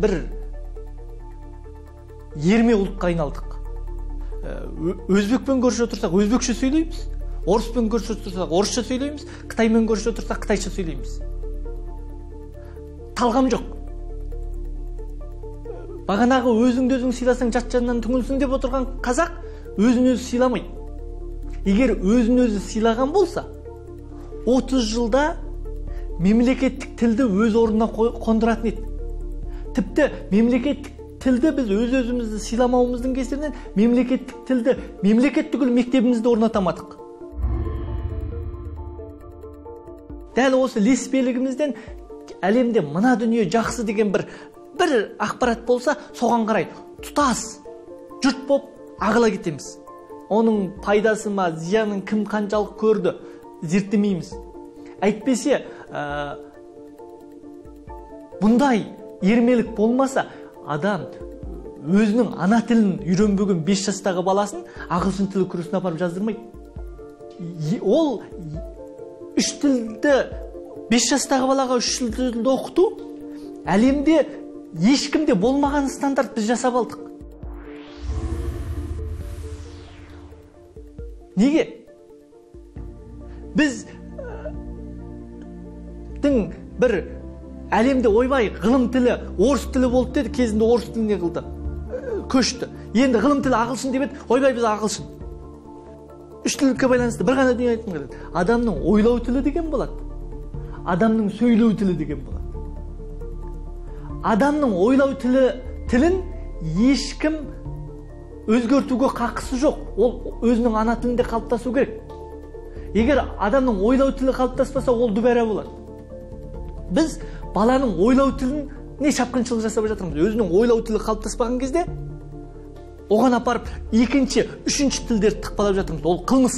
бір ерме ұлтқа айналдық. Өзбекпен көрісе отырсақ өзбекше сөйлейміз орыспен көрісе отырсақ орысша сөйлейміз қытаймен көрісе отырсақ қытайша сөйлейміз. Талғам жоқ. Бағанағы өзіңді өзің сыйласаң жат жаннан түңілсін деп отырған қазақ өзін өзі сыйламайды. Егер өзін өзі сыйлаған болса 30 жылда мемлекеттік тілді өз орнына қондыратын еді. Тіпті мемлекеттік тілді біз өз өзімізді сыйламауымыздың кесірінен мемлекеттік тілді мемлекет түгіл мектебімізде орната алмадық дәл осы ілеспелігімізден әлемде мына дүние жақсы деген бір бір ақпарат болса соған қарай тұтас жұрт боп ағыла кетеміз. Оның пайдасы ма зиянын кім қаншалық көрді зерттемейміз. Әйтпесе ә, бұндай ермелік болмаса адам өзінің ана тілін үйренбеген бес жастағы баласын ағылшын тілі курсына апарып жаздырмайды ол үш тілді бес жастағы балаға үш тілді оқыту әлемде ешкімде болмаған стандарт біз жасап алдық. Неге? Біз бір әлемде ойбай ғылым тілі орыс тілі болды деді кезінде орыс тіліне қылды? Көшті. Енді ғылым тілі ағылшын деп еді ойбай біз ағылшын. Үш тілдікке байланысты бір ғана дүние айтқым келеді. Адамның ойлау тілі деген болады. Адамның сөйлеу тілі деген болады. Адамның ойлау тілі тілін ешкім өзгертуге қақысы жоқ. Ол өзінің ана тілінде қалыптасу керек. Егер адамның ойлау тілі қалыптаспаса ол дүбәра болады. Біз баланың ойлау тіліне шапқыншылық жасап жатырмыз? Өзінің ойлау тілі қалыптаспаған кезде оған апарып екінші үшінші тілдерді тықпалап жатырмыз. Ол қылмыс.